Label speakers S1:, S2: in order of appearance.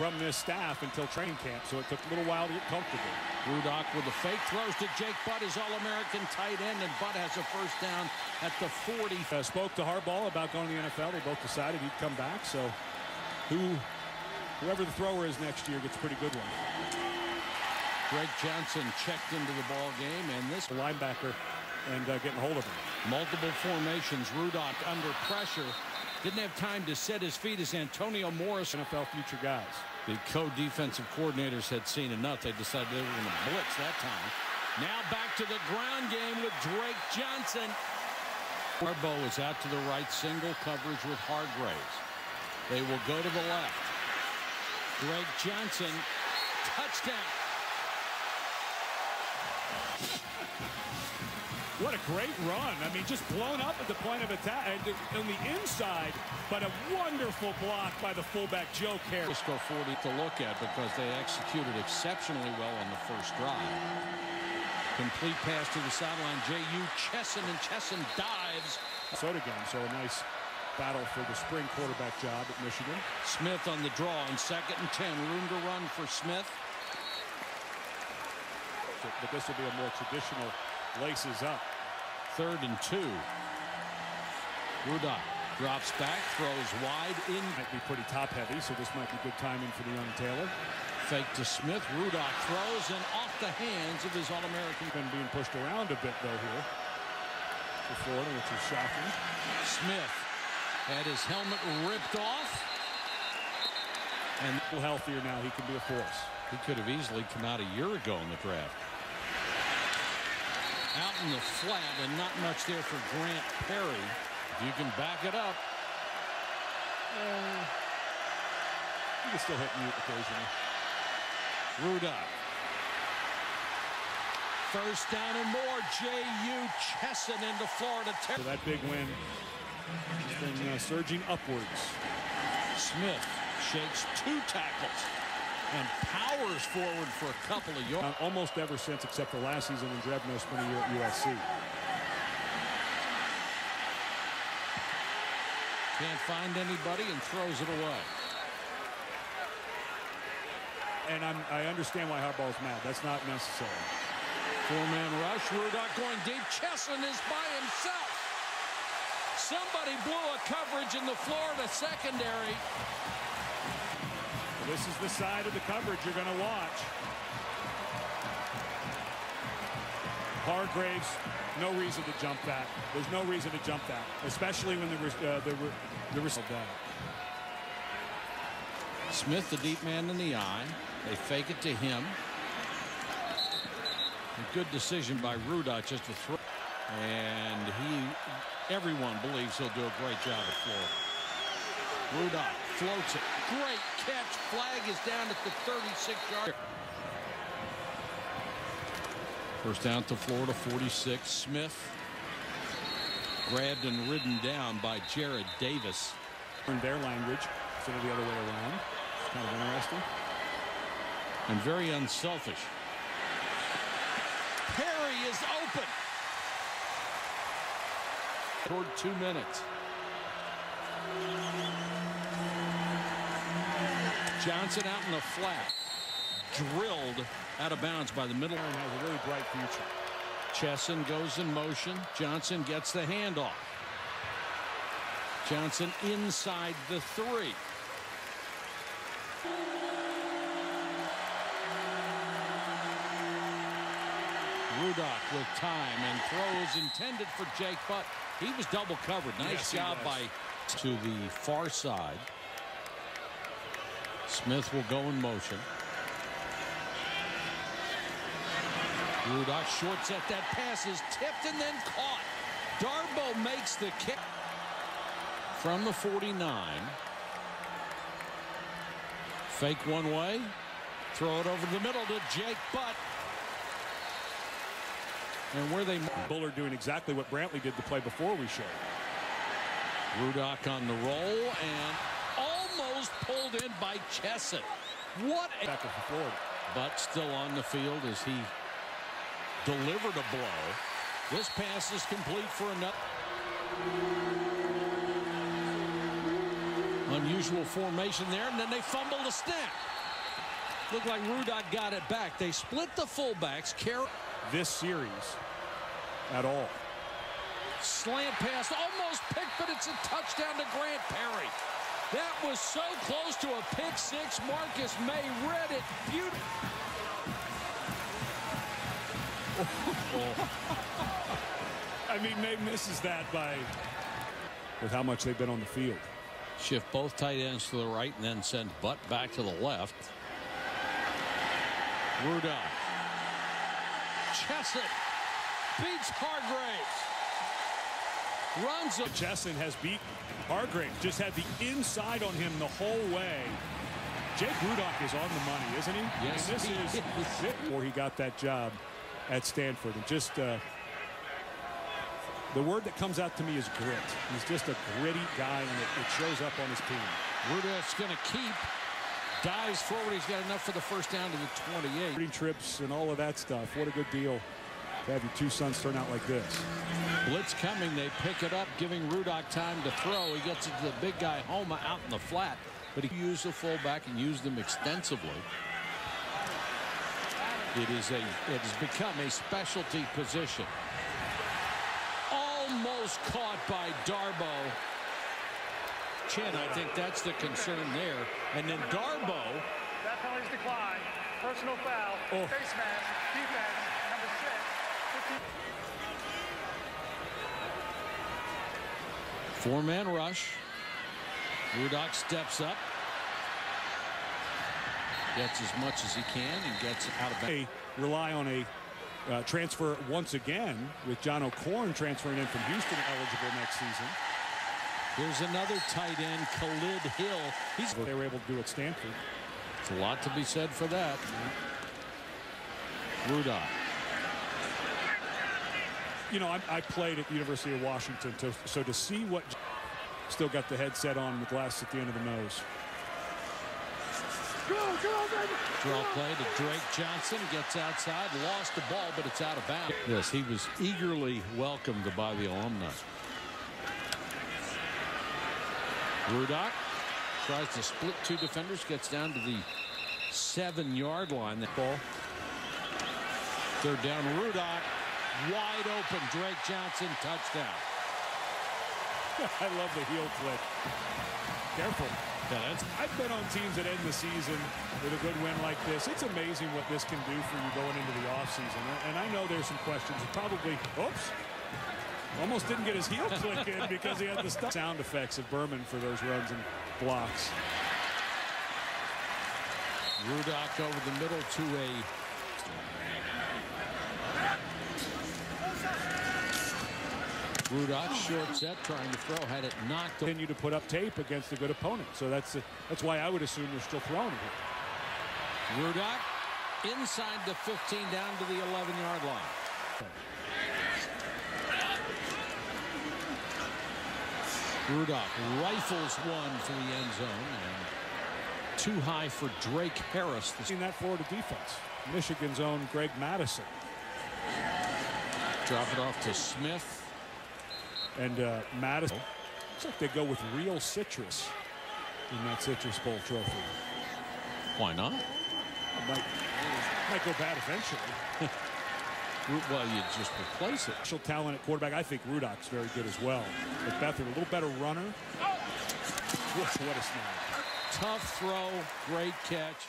S1: from this staff until training camp, so it took a little while to get comfortable.
S2: Rudock with the fake throws to Jake Butt, his All-American tight end, and Butt has a first down at the 40.
S1: Uh, spoke to Harbaugh about going to the NFL. They both decided he'd come back, so who, whoever the thrower is next year gets a pretty good one.
S2: Greg Johnson checked into the ball game, and this
S1: linebacker and uh, getting a hold of him.
S2: Multiple formations. Rudock under pressure. Didn't have time to set his feet as Antonio Morris.
S1: NFL future guys.
S2: The co-defensive coordinators had seen enough. They decided they were going to blitz that time. Now back to the ground game with Drake Johnson. Harbaugh is out to the right, single coverage with Hargreaves. They will go to the left. Drake Johnson, touchdown.
S1: What a great run. I mean, just blown up at the point of attack on the inside, but a wonderful block by the fullback, Joe Kerridge.
S2: Cisco 40 to look at because they executed exceptionally well on the first drive. Complete pass to the sideline. Jehu Chesson, and Chesson dives.
S1: Soda game, so a nice battle for the spring quarterback job at Michigan.
S2: Smith on the draw in second and 10. Room to run for Smith.
S1: But this will be a more traditional laces up.
S2: Third and two. Rudock drops back, throws wide in.
S1: Might be pretty top heavy, so this might be good timing for the young Taylor.
S2: Fake to Smith. Rudock throws and off the hands of his All-American.
S1: Been being pushed around a bit though here for Florida, which is shocking.
S2: Smith had his helmet ripped off.
S1: And a little healthier now, he can be a force.
S2: He could have easily come out a year ago in the draft out in the flat and not much there for Grant Perry. If you can back it up.
S1: Uh, you can still hit mute occasionally.
S2: Rudock. First down and more. Jehu Chesson into Florida.
S1: So that big win has been uh, surging upwards.
S2: Smith shakes two tackles and powers forward for a couple of yards.
S1: Uh, almost ever since, except for last season when Drevno spent a year at USC.
S2: Can't find anybody and throws it away.
S1: And I'm, i understand why Harbaugh's mad. That's not necessary.
S2: Four-man rush. Rudock going deep. Chesson is by himself. Somebody blew a coverage in the Florida secondary.
S1: This is the side of the coverage you're going to watch. Hargreaves, no reason to jump that. There's no reason to jump that, especially when the uh, the the result that.
S2: Smith, the deep man in the eye. They fake it to him. A good decision by Rudock just to throw. And he, everyone believes he'll do a great job at Florida. Rudock floats it. Great catch. Flag is down at the 36-yard. First down to Florida, 46. Smith grabbed and ridden down by Jarrad Davis.
S1: In their language instead of the other way around. It's kind of interesting.
S2: And very unselfish. Perry is open. Toward two minutes. Johnson out in the flat. Drilled out of bounds by the middle.
S1: Aaron has a really bright future.
S2: Chesson goes in motion. Johnson gets the handoff. Johnson inside the three. Rudock with time and throws intended for Jake Butt He was double covered. Nice
S1: yes,
S2: job by to the far side. Smith will go in motion. Rudock short set. That pass is tipped and then caught. Darbo makes the kick from the 49. Fake one way. Throw it over the middle to Jake Butt. And where they...
S1: Bullard doing exactly what Brantley did the play before we showed.
S2: Rudock on the roll and almost pulled in by Chesson. What a...
S1: Back for Florida.
S2: But still on the field as he delivered a blow. This pass is complete for another. Unusual formation there, and then they fumble the snap. Looked like Rudock got it back. They split the fullbacks. Care
S1: This series at all.
S2: slant pass, almost picked, but it's a touchdown to Grant Perry. That was so close to a pick six. Marcus Maye read it beautifully.
S1: I mean, Maye misses that by with how much they've been on the field.
S2: Shift both tight ends to the right and then send Butt back to the left. Rudock. Chesson beats Hargreaves. Runs a
S1: Chesson has beat Hargrave. Just had the inside on him the whole way. Jake Rudock is on the money, isn't he?
S2: Yes,
S1: And this
S2: he
S1: is
S2: is.
S1: before he got that job at Stanford. And just uh, the word that comes out to me is grit. He's just a gritty guy, and it, it shows up on his team.
S2: Rudock's going to keep. Dives forward. He's got enough for the first down to the 28.
S1: Shooting trips and all of that stuff. What a good deal to have your two sons turn out like this.
S2: Blitz coming. They pick it up, giving Rudock time to throw. He gets it to the big guy, Homa, out in the flat. But he used the fullback and used them extensively. It is a it has become a specialty position. Almost caught by Darbo. Chin, I think that's the concern there. And then Darbo
S3: That penalty's declined. Personal foul.
S1: Oh.
S3: Face mask. Defense. Number six. 15.
S2: Four-man rush. Rudock steps up. Gets as much as he can and gets out of bounds.
S1: They rely on a uh, transfer once again with John O'Korn transferring in from Houston eligible next season.
S2: Here's another tight end, Khalid Hill. He's
S1: What they were able to do at Stanford.
S2: There's a lot to be said for that. Rudock.
S1: You know, I, I played at the University of Washington, to, so to see what still got the headset on, the glass at the end of the nose.
S2: Draw play to Drake Johnson. Gets outside, lost the ball, but it's out of bounds. Yes, he was eagerly welcomed by the alumni. Rudock tries to split two defenders, gets down to the seven-yard line.
S1: That ball.
S2: Third down, Rudock. Wide open, Drake Johnson, touchdown.
S1: I love the heel click. Careful.
S2: Yeah, that's
S1: I've been on teams that end the season with a good win like this. It's amazing what this can do for you going into the offseason. And I know there's some questions. Probably, oops, almost didn't get his heel click in because he had the sound effects of Berman for those runs and blocks.
S2: Rudock over the middle to a Rudock short set trying to throw had it knocked
S1: Continue to put up tape against a good opponent. So that's that's why I would assume they're still throwing it.
S2: Rudock inside the 15 down to the 11 yard line. Rudock rifles one for the end zone and too high for Drake Harris.
S1: Seen that Florida defense. Michigan's own Greg Mattison.
S2: drop it off to Smith.
S1: And uh, Mattison. Looks like they go with real citrus in that Citrus Bowl trophy.
S2: Why not?
S1: Might, might go bad eventually.
S2: Well, you just replace it.
S1: Special talent at quarterback. I think Rudock's very good as well. But Bethard, a little better runner. What a snap.
S2: Tough throw, great catch.